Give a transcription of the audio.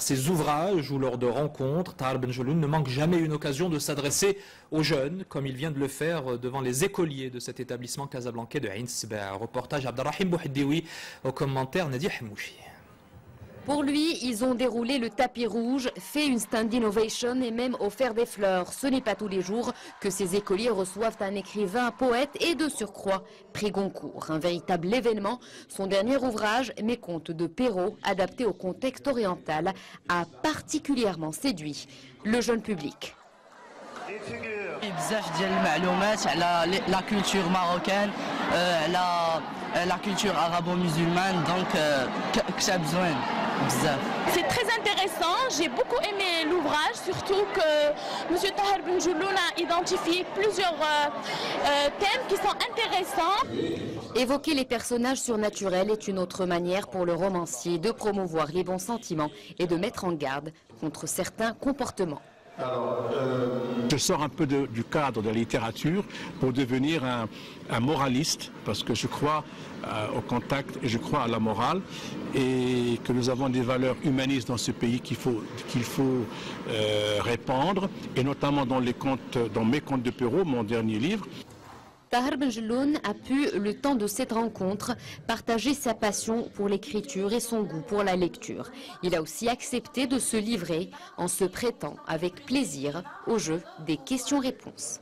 Ses ouvrages ou lors de rencontres, Tahar Benjeloun ne manque jamais une occasion de s'adresser aux jeunes, comme il vient de le faire devant les écoliers de cet établissement casablancais de Ain Reportage Abdelrahim Bouhidioui au commentaire Nadia Hamouchi. Pour lui, ils ont déroulé le tapis rouge, fait une stand innovation et même offert des fleurs. Ce n'est pas tous les jours que ces écoliers reçoivent un écrivain, poète et de surcroît prix Goncourt. Un véritable événement. Son dernier ouvrage, Mes contes de Perrault, adapté au contexte oriental, a particulièrement séduit le jeune public. la culture marocaine euh, la culture arabo-musulmane donc euh, que j'ai besoin c'est très intéressant, j'ai beaucoup aimé l'ouvrage, surtout que M. Tahar Benjouloun a identifié plusieurs euh, thèmes qui sont intéressants. Évoquer les personnages surnaturels est une autre manière pour le romancier de promouvoir les bons sentiments et de mettre en garde contre certains comportements. Euh, je sors un peu du cadre de la littérature pour devenir un, moraliste, parce que je crois euh, au contact et je crois à la morale, et que nous avons des valeurs humanistes dans ce pays qu'il faut, euh, répandre, et notamment dans, dans mes contes de Perrault, mon dernier livre. Tahar Benjeloun a pu, le temps de cette rencontre, partager sa passion pour l'écriture et son goût pour la lecture. Il a aussi accepté de se livrer en se prêtant avec plaisir au jeu des questions-réponses.